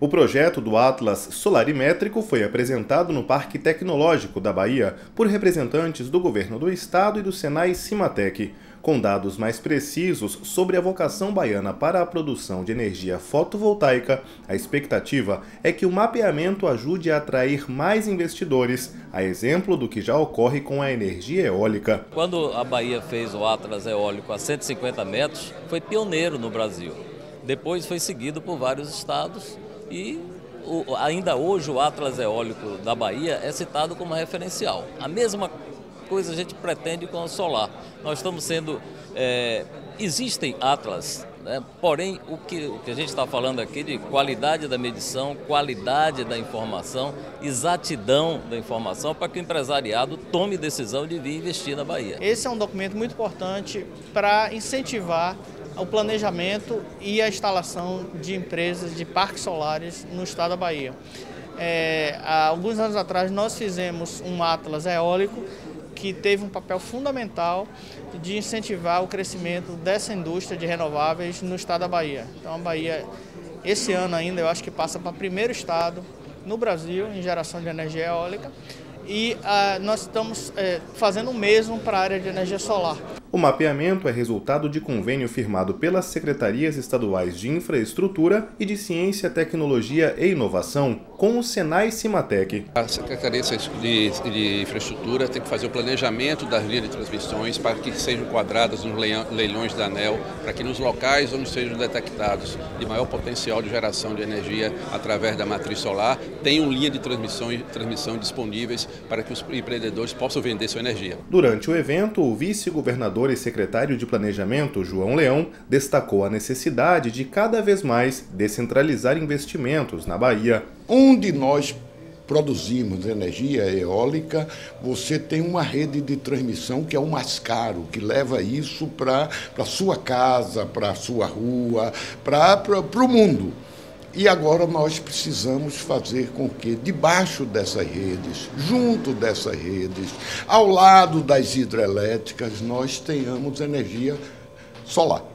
O projeto do Atlas Solarimétrico foi apresentado no Parque Tecnológico da Bahia por representantes do governo do estado e do Senai Cimatec. Com dados mais precisos sobre a vocação baiana para a produção de energia fotovoltaica, a expectativa é que o mapeamento ajude a atrair mais investidores, a exemplo do que já ocorre com a energia eólica. Quando a Bahia fez o Atlas eólico a 150 metros, foi pioneiro no Brasil. Depois foi seguido por vários estados e o, ainda hoje o Atlas Eólico da Bahia é citado como referencial. A mesma coisa a gente pretende com o solar. Nós estamos sendo. É, existem Atlas, né? porém o que, o que a gente está falando aqui de qualidade da medição, qualidade da informação, exatidão da informação para que o empresariado tome decisão de vir investir na Bahia. Esse é um documento muito importante para incentivar o planejamento e a instalação de empresas de parques solares no estado da Bahia. É, há alguns anos atrás nós fizemos um Atlas eólico que teve um papel fundamental de incentivar o crescimento dessa indústria de renováveis no estado da Bahia. Então a Bahia, esse ano ainda, eu acho que passa para o primeiro estado no Brasil em geração de energia eólica e ah, nós estamos é, fazendo o mesmo para a área de energia solar. O mapeamento é resultado de convênio firmado pelas Secretarias Estaduais de Infraestrutura e de Ciência, Tecnologia e Inovação com o Senai Cimatec. A Secretaria de, de, Infraestrutura tem que fazer o planejamento das linhas de transmissões para que sejam quadradas nos leilões da ANEL, para que nos locais onde sejam detectados de maior potencial de geração de energia através da matriz solar, tenham linha de transmissão, transmissão disponíveis para que os empreendedores possam vender sua energia. Durante o evento, o vice-governador e secretário de Planejamento, João Leão, destacou a necessidade de cada vez mais descentralizar investimentos na Bahia. Onde nós produzimos energia eólica, você tem uma rede de transmissão que é o mais caro, que leva isso para a sua casa, para a sua rua, para o mundo. E agora nós precisamos fazer com que, debaixo dessas redes, junto dessas redes, ao lado das hidrelétricas, nós tenhamos energia solar.